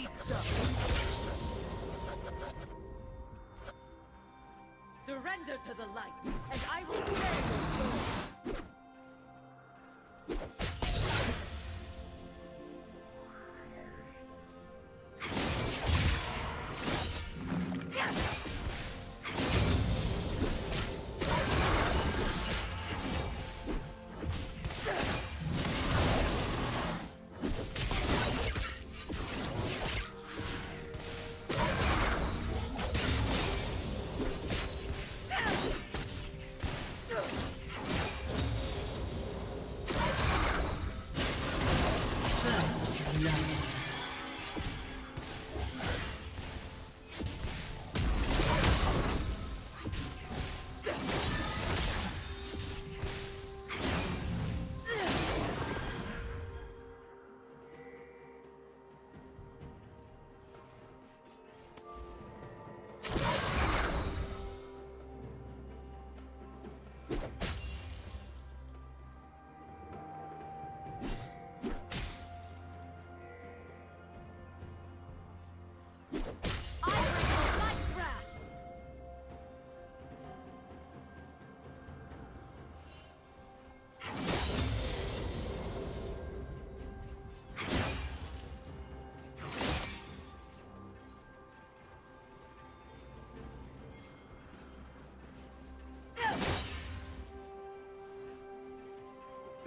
pizza. Surrender to the light, and I will spare your soul.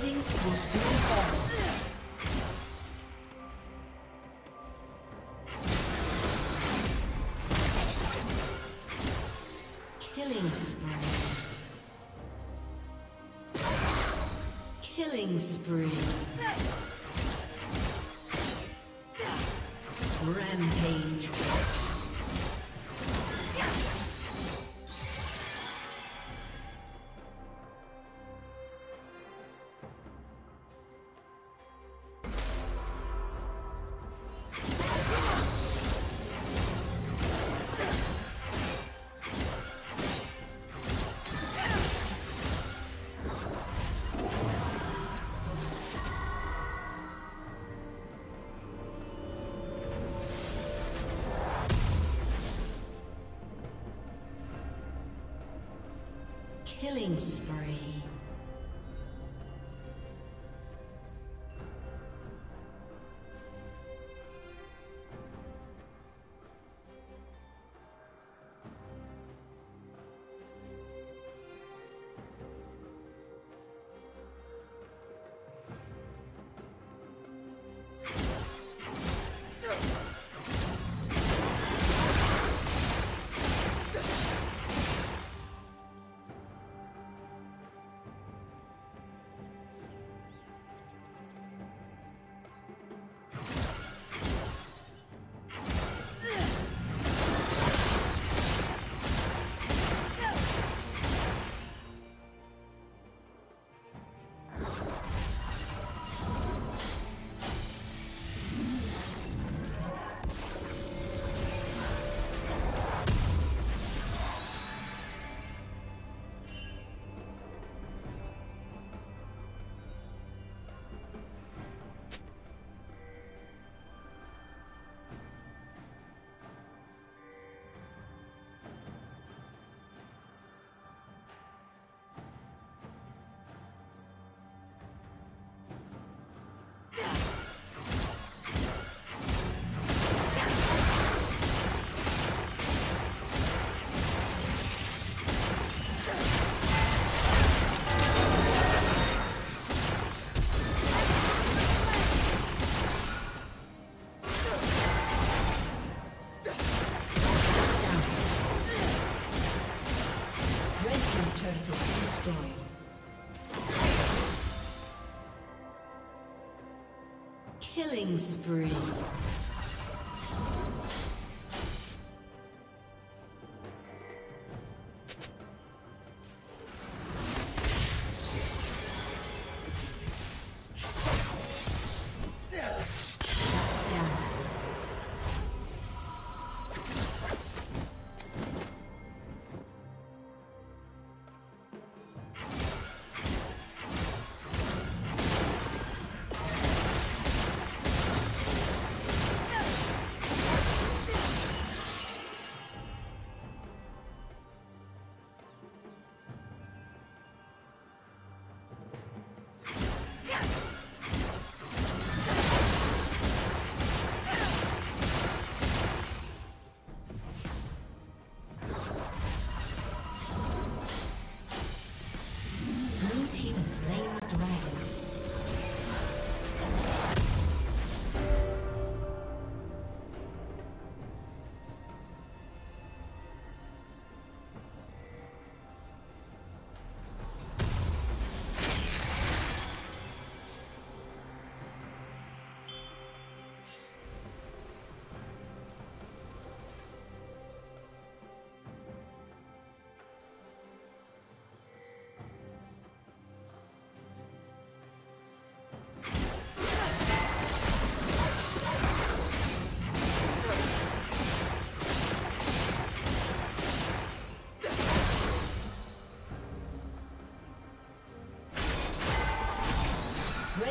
Plating will soon fall. Killing spree. Killing spree. Killing spree. Killing spree.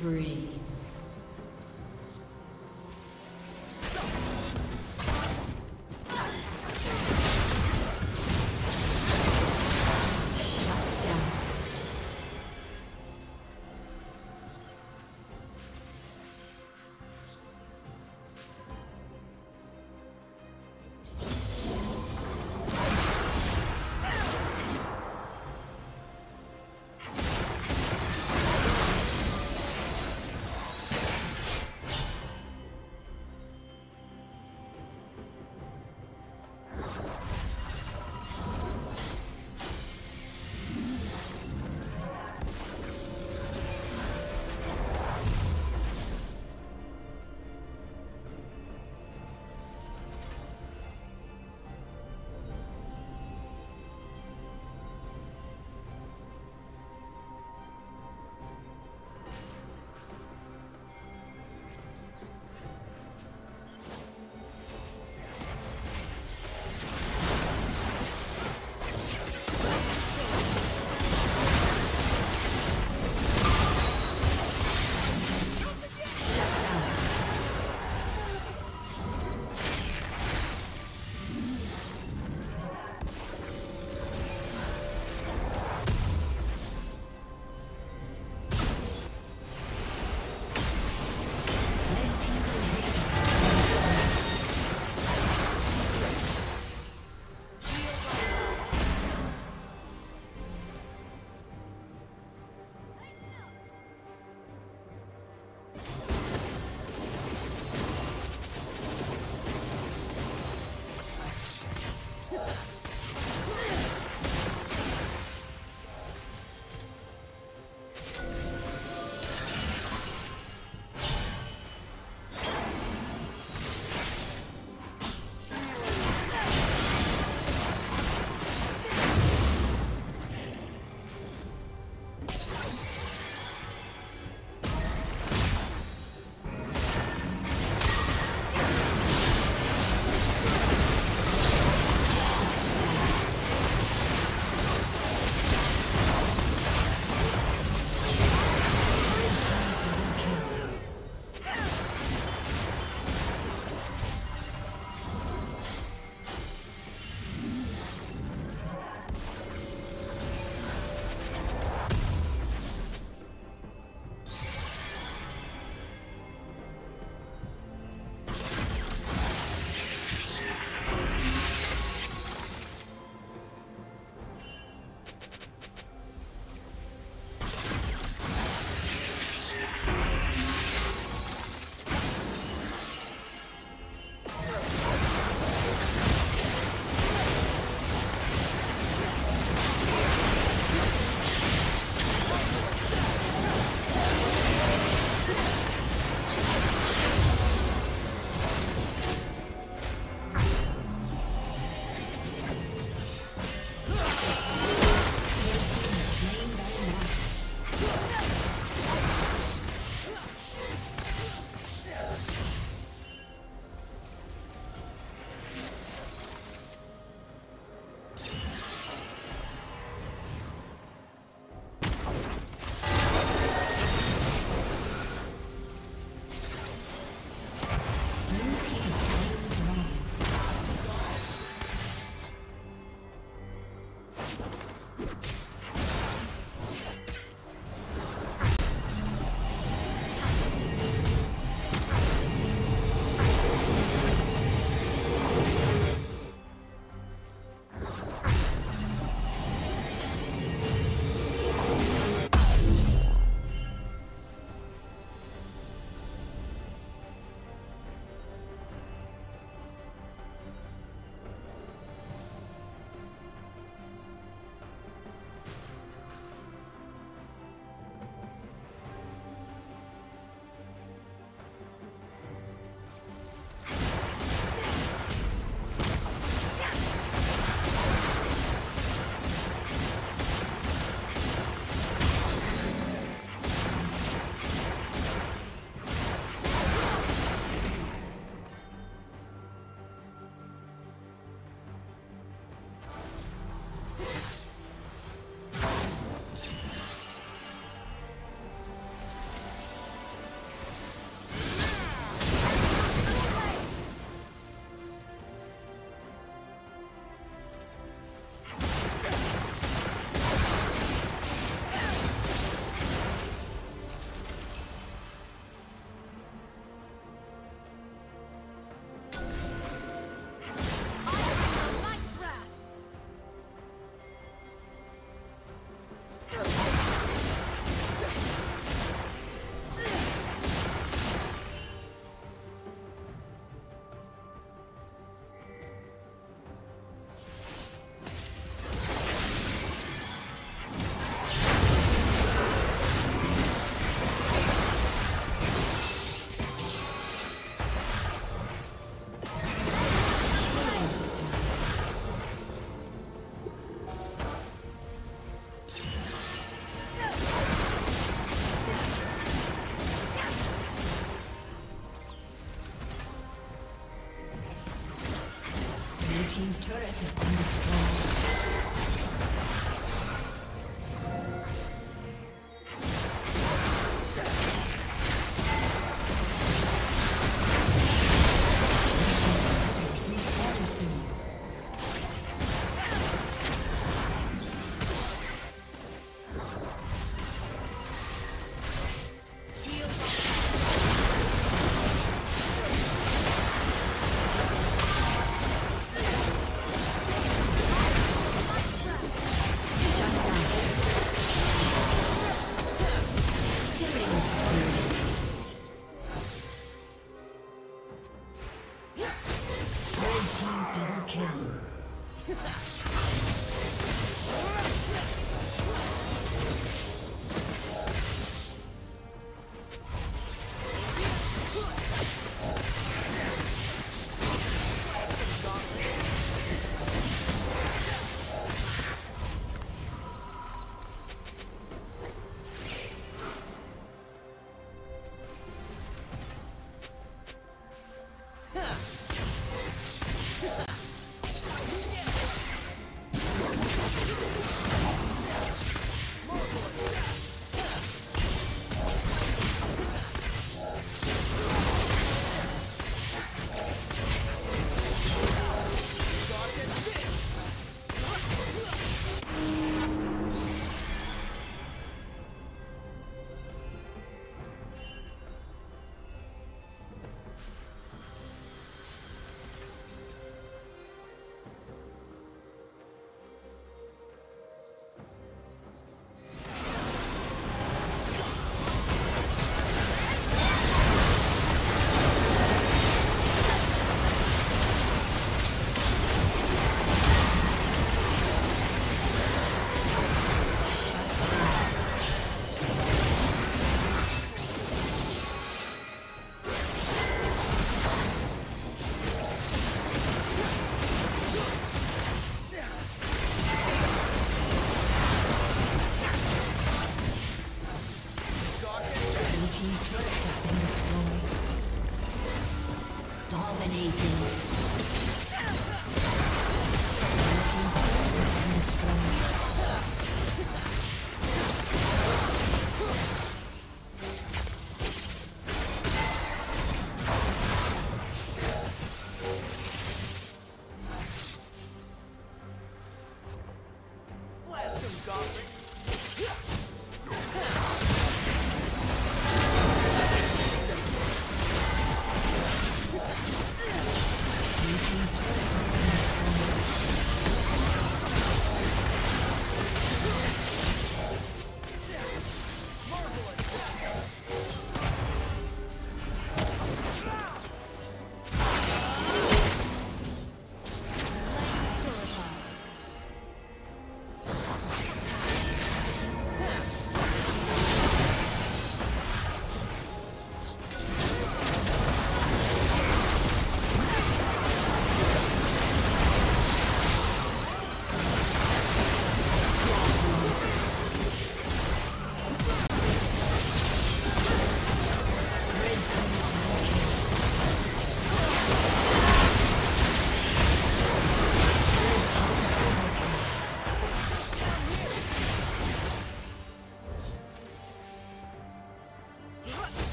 Spree.